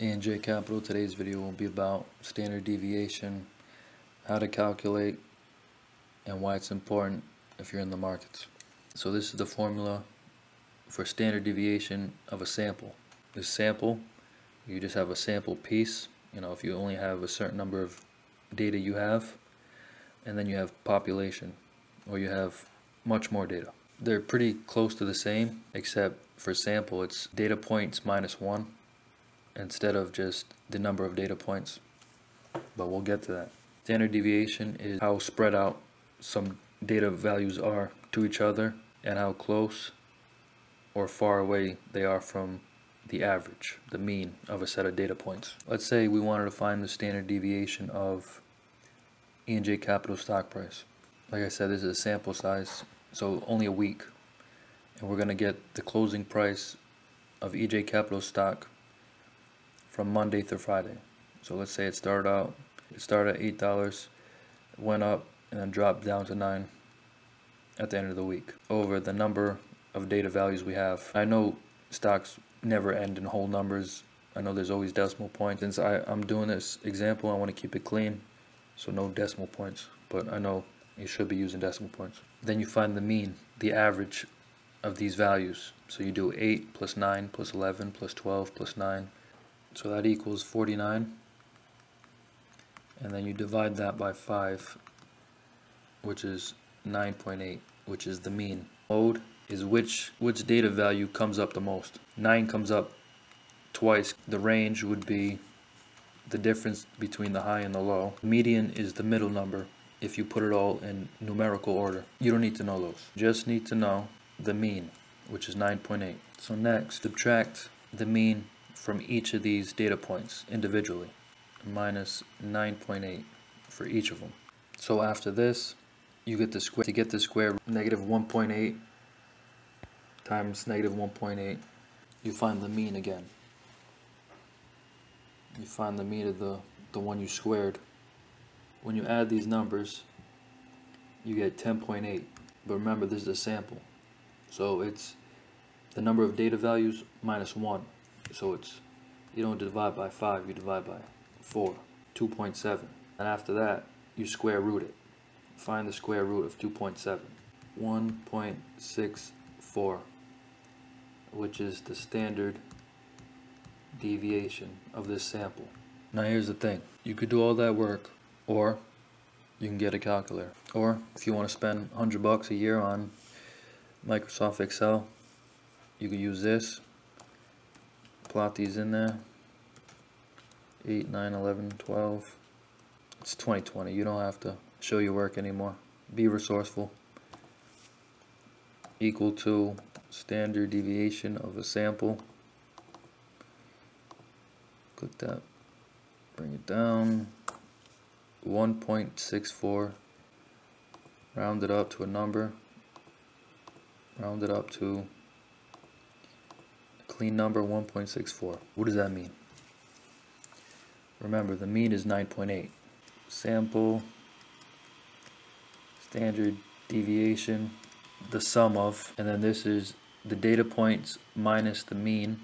A&J Capital. Today's video will be about standard deviation, how to calculate, and why it's important if you're in the markets. So this is the formula for standard deviation of a sample. This sample, you just have a sample piece, you know, if you only have a certain number of data you have, and then you have population, or you have much more data. They're pretty close to the same, except for sample, it's data points minus one instead of just the number of data points. But we'll get to that. Standard deviation is how spread out some data values are to each other and how close or far away they are from the average, the mean of a set of data points. Let's say we wanted to find the standard deviation of E&J Capital stock price. Like I said, this is a sample size, so only a week. And we're going to get the closing price of EJ Capital stock from Monday through Friday. So let's say it started out, it started at eight dollars, went up and then dropped down to nine at the end of the week over the number of data values we have. I know stocks never end in whole numbers. I know there's always decimal points. Since I, I'm doing this example, I want to keep it clean, so no decimal points. But I know you should be using decimal points. Then you find the mean, the average of these values. So you do 8 plus 9 plus 11 plus 12 plus 9 so that equals 49. And then you divide that by 5, which is 9.8, which is the mean. Mode is which, which data value comes up the most. 9 comes up twice. The range would be the difference between the high and the low. Median is the middle number if you put it all in numerical order. You don't need to know those. Just need to know the mean, which is 9.8. So next, subtract the mean from each of these data points individually, minus 9.8 for each of them. So after this, you get the square, to get the square, negative 1.8 times negative 1.8, you find the mean again. You find the mean of the, the one you squared. When you add these numbers, you get 10.8. But remember, this is a sample. So it's the number of data values minus 1. So it's, you don't divide by 5, you divide by 4, 2.7. And after that, you square root it. Find the square root of 2.7. 1.64, which is the standard deviation of this sample. Now here's the thing. You could do all that work, or you can get a calculator. Or if you want to spend 100 bucks a year on Microsoft Excel, you could use this plot these in there. 8 9 11 12 it's 2020 you don't have to show your work anymore. Be resourceful. Equal to standard deviation of a sample. Click that. Bring it down. 1.64 round it up to a number. Round it up to Clean number 1.64. What does that mean? Remember, the mean is 9.8. Sample, standard deviation, the sum of, and then this is the data points minus the mean.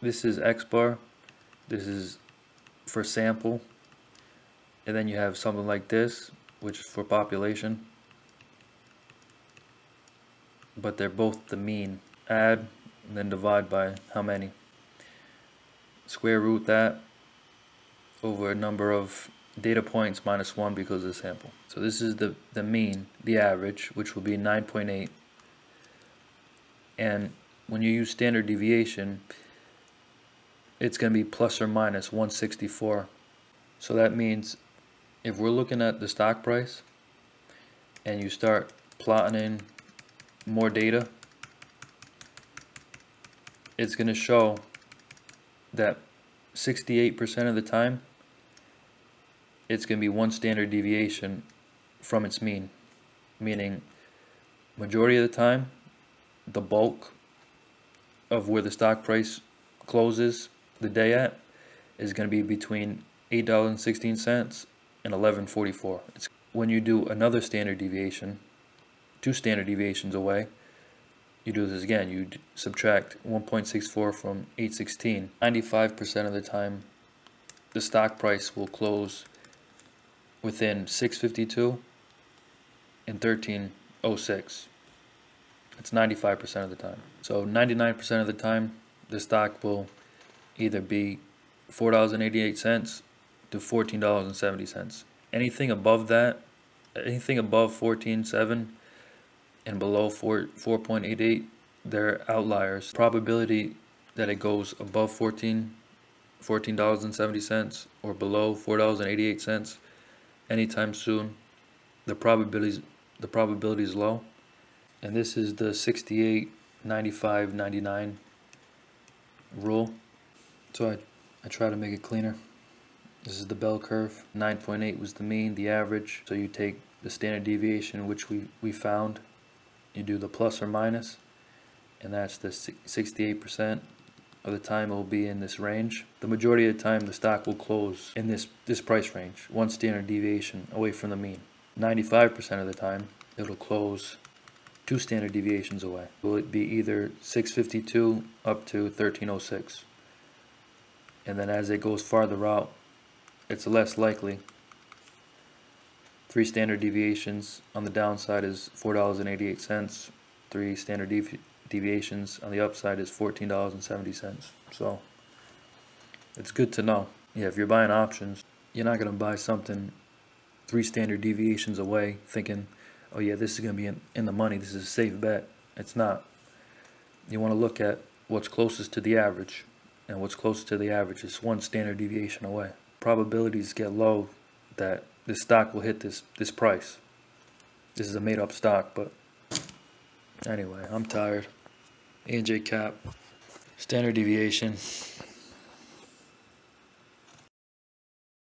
This is x bar. This is for sample. And then you have something like this, which is for population. But they're both the mean. Add and then divide by how many. Square root that over a number of data points minus 1 because of the sample. So this is the, the mean, the average, which will be 9.8. And when you use standard deviation, it's going to be plus or minus 164. So that means if we're looking at the stock price and you start plotting in more data it's going to show that 68% of the time it's going to be one standard deviation from its mean. Meaning majority of the time the bulk of where the stock price closes the day at is going to be between $8.16 and 11.44 it's when you do another standard deviation two standard deviations away you do this again. You subtract 1.64 from 816. 95% of the time, the stock price will close within 652 and 1306. It's 95% of the time. So 99% of the time, the stock will either be $4.88 to $14.70. Anything above that, anything above 14.7 and below 4 4.88, they're outliers. Probability that it goes above 14 $14.70 or below $4.88 anytime soon, the probability the probability is low. And this is the 68 95 99 rule. So I I try to make it cleaner. This is the bell curve. 9.8 was the mean, the average. So you take the standard deviation, which we, we found, you do the plus or minus, and that's the 68% of the time it will be in this range. The majority of the time the stock will close in this, this price range, one standard deviation away from the mean. 95% of the time it'll close two standard deviations away. Will it be either 652 up to 1306? And then as it goes farther out, it's less likely. Three standard deviations on the downside is $4.88. Three standard devi- deviations on the upside is $14.70. So it's good to know. Yeah, if you're buying options, you're not going to buy something three standard deviations away thinking, oh yeah, this is going to be in, in the money. This is a safe bet. It's not. You want to look at what's closest to the average. And what's closest to the average is one standard deviation away. Probabilities get low that this stock will hit this, this price. This is a made up stock, but anyway, I'm tired. AJ cap, standard deviation,